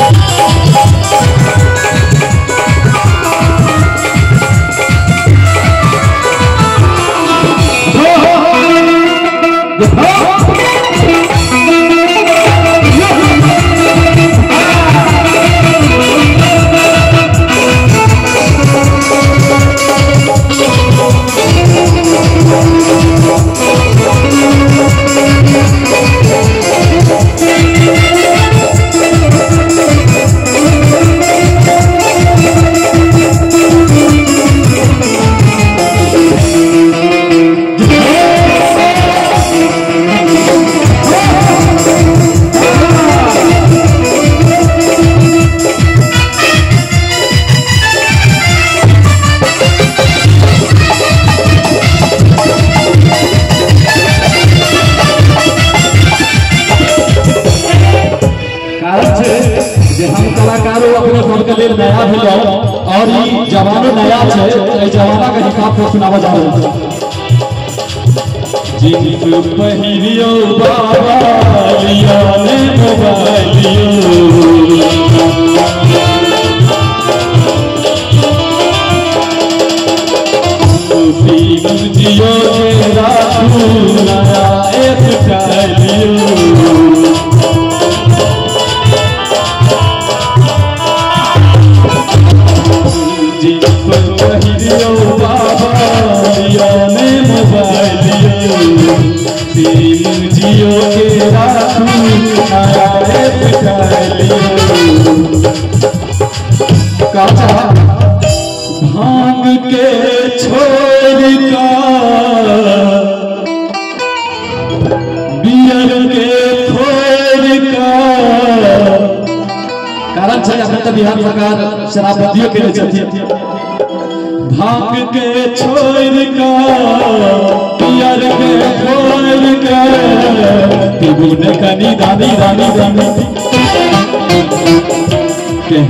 कारण छै जे हम कलाकारो अपने मन के लिए नया भेलौ और ई जवानो नया छै एहि जवाना के हिसाब से सुनावा जा जिनको पहिरियो बाबा लिया ने मोबाइलियो जियो रातू नया एक चालियो। के का के का कारण छै अखन तऽ बिहार सरकार शराबबंदियो केने छथिन भाँग के छोड़ का के।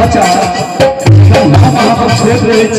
রাজা নামা ছেড়েছে